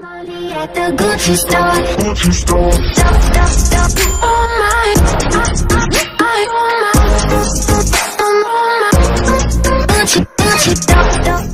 Money at the Gucci store. Gucci store. Stop, stop, stop. Oh my. I, I, oh my. Oh my. Gucci, Gucci stop.